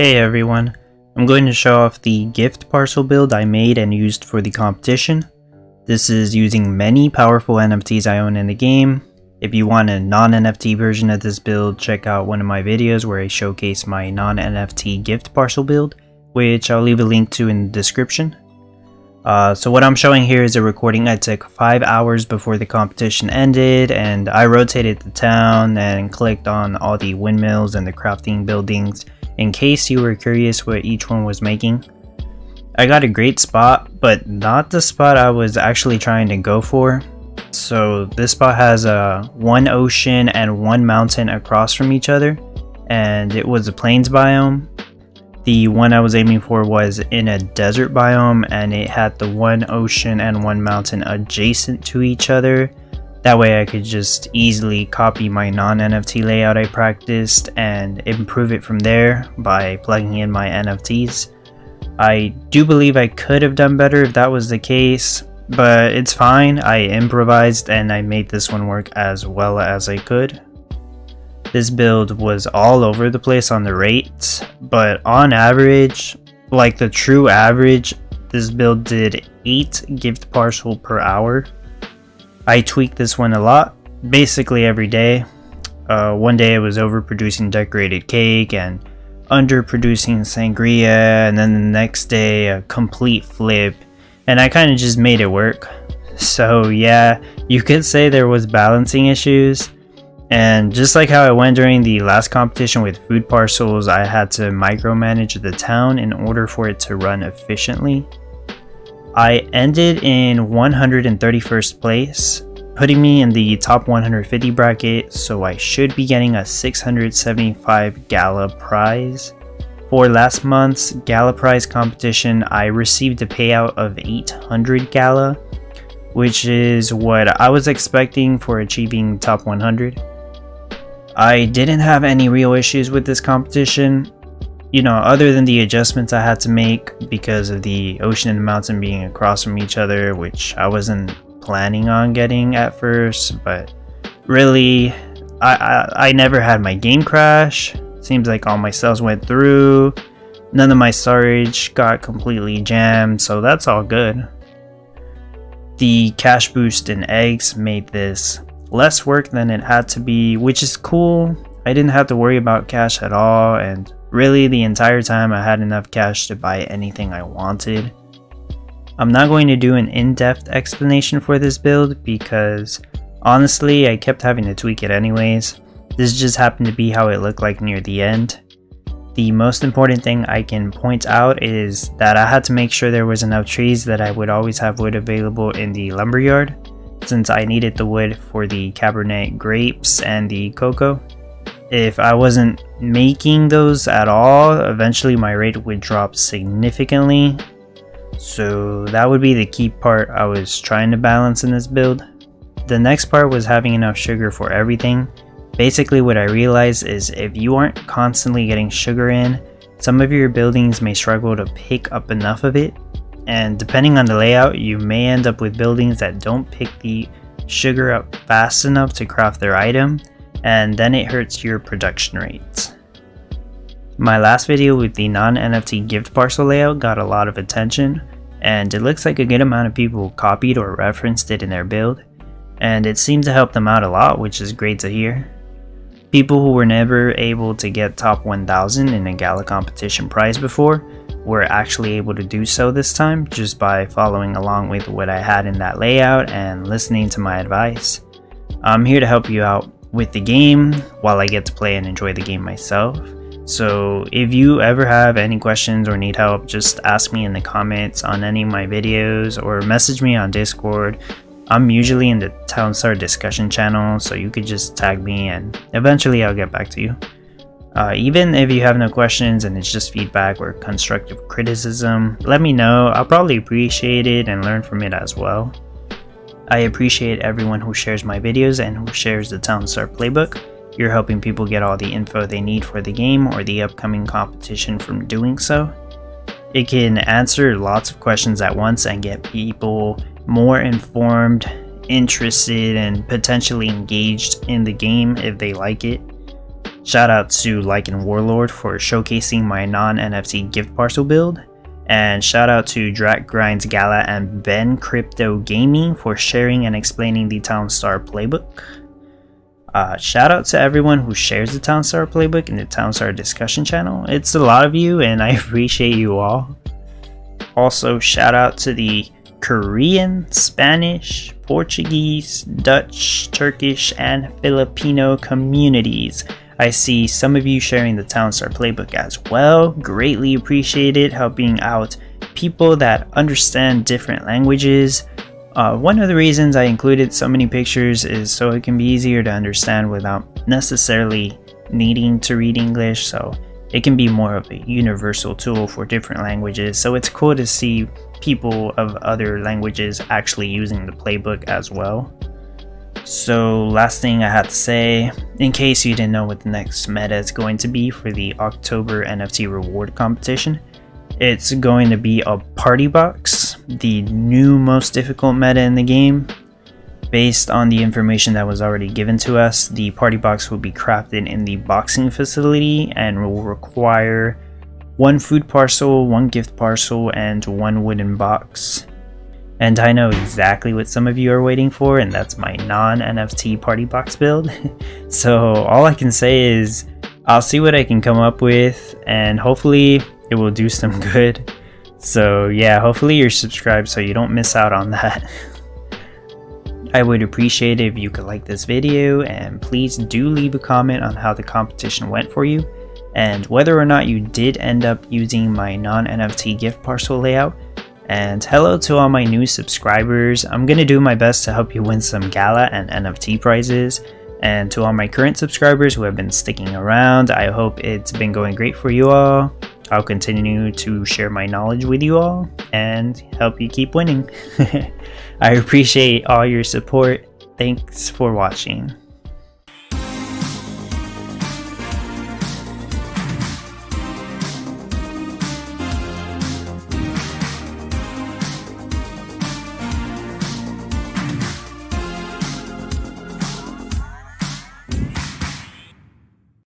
Hey everyone, I'm going to show off the gift parcel build I made and used for the competition. This is using many powerful NFTs I own in the game. If you want a non-NFT version of this build, check out one of my videos where I showcase my non-NFT gift parcel build, which I'll leave a link to in the description. Uh, so what I'm showing here is a recording I took 5 hours before the competition ended and I rotated the town and clicked on all the windmills and the crafting buildings in case you were curious what each one was making. I got a great spot, but not the spot I was actually trying to go for. So this spot has a uh, one ocean and one mountain across from each other and it was a plains biome the one I was aiming for was in a desert biome and it had the one ocean and one mountain adjacent to each other. That way I could just easily copy my non-NFT layout I practiced and improve it from there by plugging in my NFTs. I do believe I could have done better if that was the case, but it's fine. I improvised and I made this one work as well as I could. This build was all over the place on the rates, but on average, like the true average, this build did 8 gift parcel per hour. I tweaked this one a lot, basically every day. Uh, one day I was overproducing decorated cake and underproducing sangria, and then the next day a complete flip, and I kind of just made it work. So yeah, you could say there was balancing issues, and just like how I went during the last competition with food parcels, I had to micromanage the town in order for it to run efficiently. I ended in 131st place, putting me in the top 150 bracket, so I should be getting a 675 Gala prize. For last month's Gala prize competition, I received a payout of 800 Gala, which is what I was expecting for achieving top 100. I didn't have any real issues with this competition, you know, other than the adjustments I had to make because of the ocean and the mountain being across from each other, which I wasn't planning on getting at first, but really, I, I, I never had my game crash. Seems like all my sells went through. None of my storage got completely jammed, so that's all good. The cash boost and eggs made this less work than it had to be, which is cool. I didn't have to worry about cash at all, and really the entire time I had enough cash to buy anything I wanted. I'm not going to do an in-depth explanation for this build because honestly I kept having to tweak it anyways. This just happened to be how it looked like near the end. The most important thing I can point out is that I had to make sure there was enough trees that I would always have wood available in the lumberyard since I needed the wood for the Cabernet grapes and the cocoa. If I wasn't making those at all, eventually my rate would drop significantly. So that would be the key part I was trying to balance in this build. The next part was having enough sugar for everything. Basically what I realized is if you aren't constantly getting sugar in, some of your buildings may struggle to pick up enough of it and depending on the layout you may end up with buildings that don't pick the sugar up fast enough to craft their item and then it hurts your production rates. My last video with the non-NFT gift parcel layout got a lot of attention and it looks like a good amount of people copied or referenced it in their build and it seemed to help them out a lot which is great to hear. People who were never able to get top 1000 in a gala competition prize before were actually able to do so this time just by following along with what I had in that layout and listening to my advice. I'm here to help you out with the game while I get to play and enjoy the game myself. So if you ever have any questions or need help, just ask me in the comments on any of my videos or message me on Discord. I'm usually in the Townstar discussion channel, so you could just tag me and eventually I'll get back to you. Uh, even if you have no questions and it's just feedback or constructive criticism, let me know. I'll probably appreciate it and learn from it as well. I appreciate everyone who shares my videos and who shares the Townstar playbook. You're helping people get all the info they need for the game or the upcoming competition from doing so. It can answer lots of questions at once and get people more informed, interested, and potentially engaged in the game if they like it. Shout out to Lycan Warlord for showcasing my non-NFT gift parcel build. And shout out to Drak Grinds Gala and Ben Crypto Gaming for sharing and explaining the Townstar playbook. Uh, shout out to everyone who shares the Townstar playbook in the Townstar discussion channel. It's a lot of you and I appreciate you all. Also, shout out to the Korean, Spanish, Portuguese, Dutch, Turkish, and Filipino communities. I see some of you sharing the Townstar playbook as well. Greatly appreciate it, helping out people that understand different languages. Uh, one of the reasons I included so many pictures is so it can be easier to understand without necessarily needing to read English, so it can be more of a universal tool for different languages. So it's cool to see people of other languages actually using the playbook as well. So last thing I have to say, in case you didn't know what the next meta is going to be for the October NFT reward competition, it's going to be a party box, the new most difficult meta in the game. Based on the information that was already given to us, the party box will be crafted in the boxing facility and will require one food parcel, one gift parcel, and one wooden box. And I know exactly what some of you are waiting for, and that's my non-NFT party box build. so all I can say is I'll see what I can come up with, and hopefully it will do some good. So yeah, hopefully you're subscribed so you don't miss out on that. I would appreciate it if you could like this video, and please do leave a comment on how the competition went for you, and whether or not you did end up using my non-NFT gift parcel layout, and hello to all my new subscribers. I'm gonna do my best to help you win some gala and NFT prizes. And to all my current subscribers who have been sticking around, I hope it's been going great for you all. I'll continue to share my knowledge with you all and help you keep winning. I appreciate all your support. Thanks for watching.